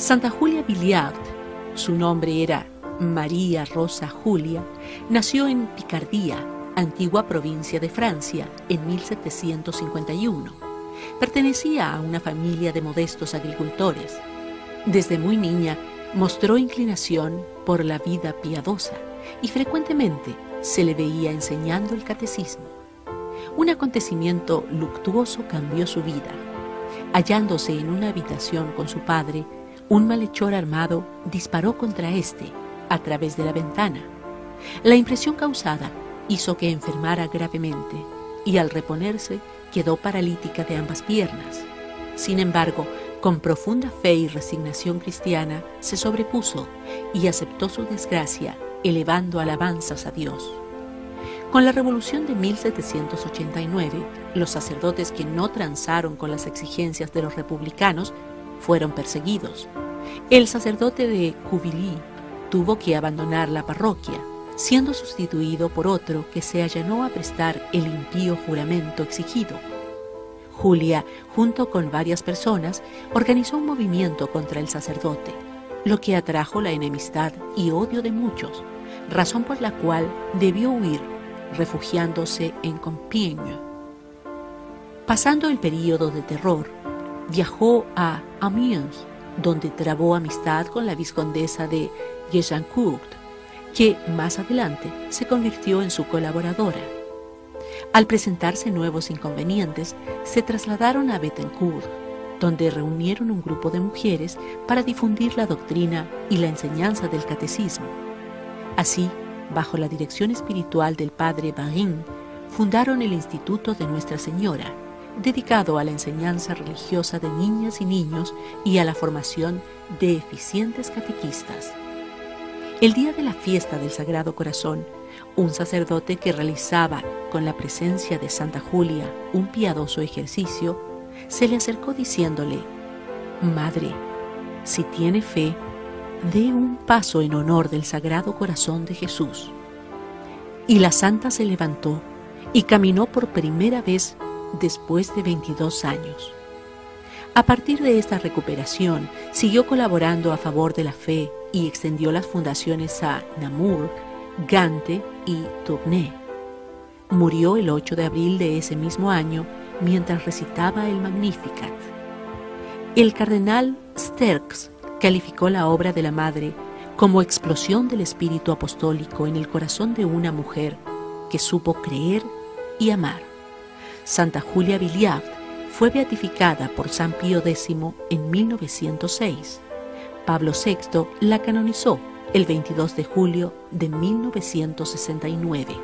Santa Julia Billiard, su nombre era María Rosa Julia, nació en Picardía, antigua provincia de Francia, en 1751. Pertenecía a una familia de modestos agricultores. Desde muy niña mostró inclinación por la vida piadosa y frecuentemente se le veía enseñando el catecismo. Un acontecimiento luctuoso cambió su vida. Hallándose en una habitación con su padre, un malhechor armado disparó contra éste a través de la ventana. La impresión causada hizo que enfermara gravemente y al reponerse quedó paralítica de ambas piernas. Sin embargo, con profunda fe y resignación cristiana, se sobrepuso y aceptó su desgracia, elevando alabanzas a Dios. Con la revolución de 1789, los sacerdotes que no transaron con las exigencias de los republicanos fueron perseguidos. El sacerdote de Cuvilly tuvo que abandonar la parroquia, siendo sustituido por otro que se allanó a prestar el impío juramento exigido. Julia, junto con varias personas, organizó un movimiento contra el sacerdote, lo que atrajo la enemistad y odio de muchos, razón por la cual debió huir, refugiándose en Compiègne. Pasando el período de terror, viajó a Amiens, donde trabó amistad con la viscondesa de Gejancourt, que más adelante se convirtió en su colaboradora. Al presentarse nuevos inconvenientes, se trasladaron a Bettencourt, donde reunieron un grupo de mujeres para difundir la doctrina y la enseñanza del catecismo. Así, bajo la dirección espiritual del padre Barin, fundaron el Instituto de Nuestra Señora, dedicado a la enseñanza religiosa de niñas y niños y a la formación de eficientes catequistas. El día de la fiesta del Sagrado Corazón, un sacerdote que realizaba con la presencia de Santa Julia un piadoso ejercicio, se le acercó diciéndole, Madre, si tiene fe, dé un paso en honor del Sagrado Corazón de Jesús. Y la santa se levantó y caminó por primera vez después de 22 años. A partir de esta recuperación, siguió colaborando a favor de la fe y extendió las fundaciones a Namur, Gante y Tournai. Murió el 8 de abril de ese mismo año mientras recitaba el Magnificat. El cardenal Sterks calificó la obra de la Madre como explosión del espíritu apostólico en el corazón de una mujer que supo creer y amar. Santa Julia Billiard fue beatificada por San Pío X en 1906. Pablo VI la canonizó el 22 de julio de 1969.